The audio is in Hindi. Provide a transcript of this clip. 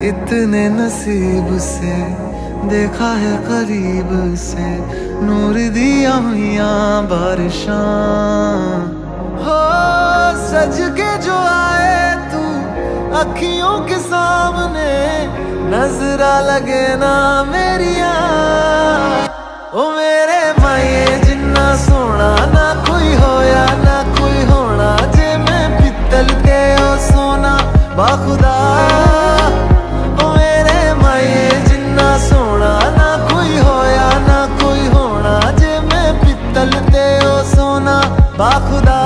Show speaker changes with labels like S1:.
S1: इतने नसीब से देखा है करीब से नूर दिया हुआ बारिशा। हो सज के जो आए तू अखियों के सामने, नजरा लगे ना मेरिया ओ मेरे माए जिन्ना सोना ना कोई होया, ना कोई होना, जे मैं पित्तल के ओ सोना, बाखुदा। बाखुदा